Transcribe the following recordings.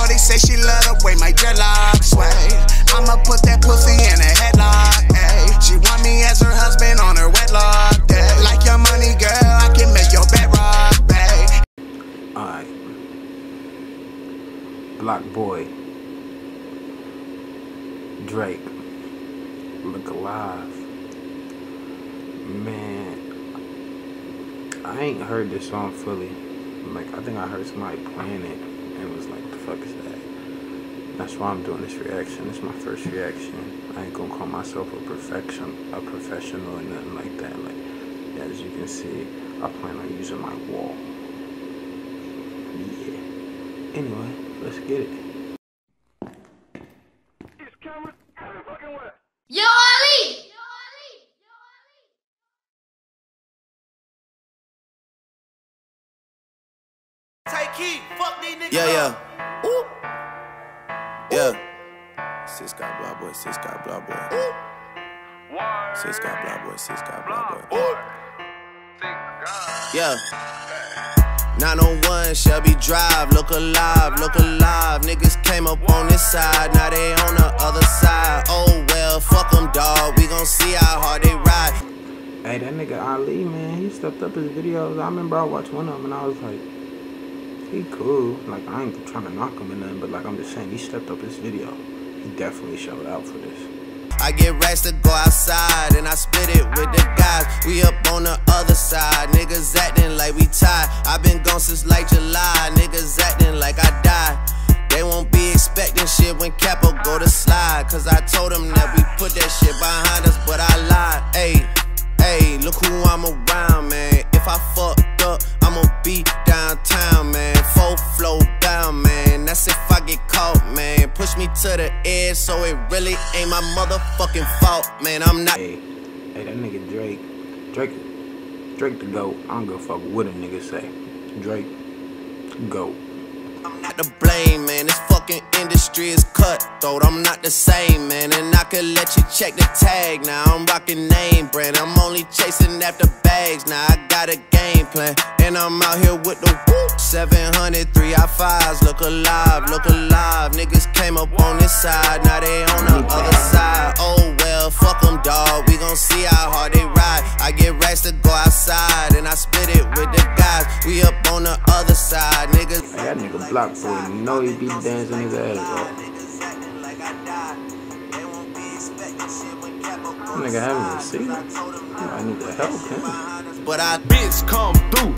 Shorty say she love the way my dreadlocks sway. I'ma put that pussy in a headlock. Ay. She want me as her husband on her wedlock day. Like your money, girl, I can make your bed rock. Alright. Black Boy. Drake. Look alive. Man. I ain't heard this song fully. Like, I think I heard somebody playing it and was fuck is that? That's why I'm doing this reaction. It's my first reaction. I ain't gonna call myself a perfection, a professional or nothing like that. Like, as you can see, I plan on using my wall. Yeah. Anyway, let's get it. Yo, Ali! Tay Keith, fuck these niggas. Yeah, yeah. Ooh. Yeah. Six got blah boy, six got blah boy. Six got blah boy, six got blah boy. Yeah. 901 Shelby Drive, look alive, look alive. Niggas came up on this side, now they on the other side. Oh well, fuck them, dog. We gon' see how hard they ride. Hey, that nigga Ali, man, he stepped up his videos. I remember I watched one of them and I was like, he cool. Like, I ain't trying to knock him or nothing, but like, I'm just saying, he stepped up his video. He definitely showed out for this. I get racks to go outside and I split it with the guys. We up on the other side, niggas acting like we tied. i been gone since like July, niggas acting like I died. They won't be expecting shit when Capo go to slide. Cause I told them that we put that shit behind us, but I lied. Ayy, ayy, look who I'm around, man. If I fucked up, I'ma be to the edge, so it really ain't my motherfucking fault, man. I'm not. Hey, hey, that nigga Drake, Drake, Drake the GOAT. I don't give a fuck what a nigga say. Drake, GOAT. I'm not to blame, man. This fucking industry is cutthroat. I'm not the same, man. And I could let you check the tag. Now I'm rocking name brand. I'm only chasing after bags. Now I got a game plan. And I'm out here with the whoop. 700, 3 I 5s. Look alive, look alive. Niggas came up on this side. Now they on the other side. Oh well, fuck them, dog. We gon' see how hard they ride. I get racks to go outside. And I split it with the guys. We up on the other side, niggas. Hey, that nigga Block Boy, you know he be dancing his ass off. Nigga having a seat. I need to help him. But I bitch come through.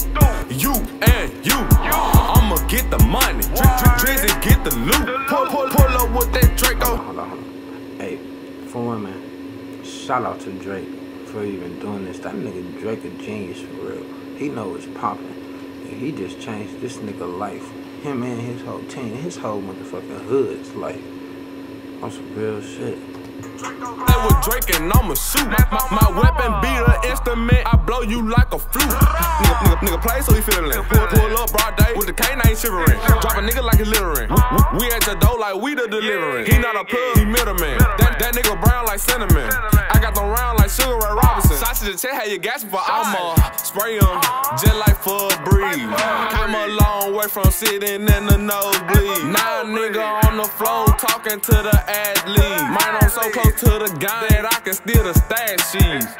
You and you. I'ma get the money. Dri- dri- Drizzy get the loot. Pull, pull, pull up with that Draco. Hold on, hold on. Hey, for women, shout out to Drake for even doing this. That nigga Drake a genius for real. He know it's popping. He just changed this nigga life. Him and his whole team, his whole motherfucking hood's life. On some real shit. Play with Drake and I'ma shoot. My, my weapon be the instrument. I blow you like a flute. Nigga, nigga, nigga play so he feelin'. Pull, pull up broad day with the canine shivering. Drop a nigga like he littering. We, at the door like we the delivering. He not a plug, he middleman. That, that nigga brown like cinnamon. I got them round like Sugar Ray Robinson. Sausage the check, how you gasping for I'ma spray him just like for a breeze. I'm a long way from sitting in the nosebleed. Now nigga on the floor talking to the athlete. Mine I'm so close to the gun that I can steal the stash sheets.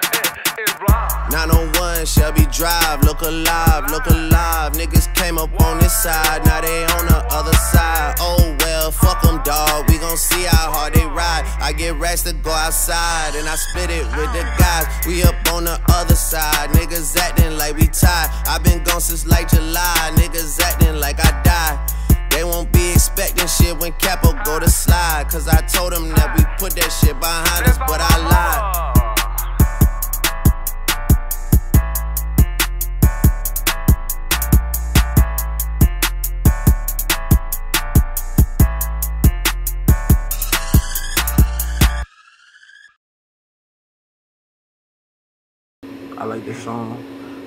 901 Shelby Drive, look alive, look alive. Niggas came up on this side, now they on the other side. Oh fuck them, dog. We gon' see how hard they ride. I get racks to go outside, and I split it with the guys. We up on the other side, niggas acting like we tied. i been gone since like July, niggas acting like I died. They won't be expecting shit when Capo go to slide. Cause I told them that we put that shit behind us, but I I like this song,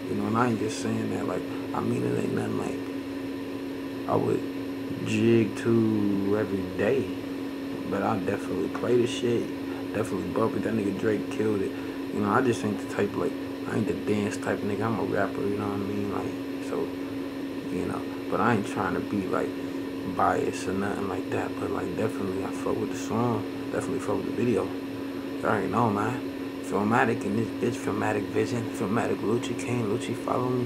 you know, and I ain't just saying that. Like, I mean, it ain't nothing like I would jig to every day, but I definitely play the shit. Definitely bump it. That nigga Drake killed it. You know, I just ain't the type like I ain't the dance type nigga. I'm a rapper. You know what I mean? Like, so, you know, but I ain't trying to be like biased or nothing like that, but like definitely I fuck with the song. Definitely fuck with the video. I already know, man. FilmAddict in this bitch, FilmAddict Vision, FilmAddict Lucci King, Lucci follow me.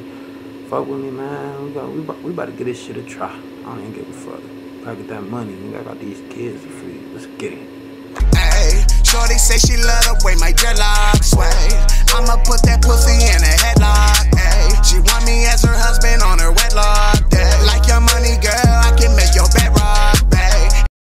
Fuck with me, man. We got we, about, we about to get this shit a try. I don't even give a fuck. Gotta get that money. We got all these kids for free. Let's get it. Ayy, Shorty say she love the way my dreadlocks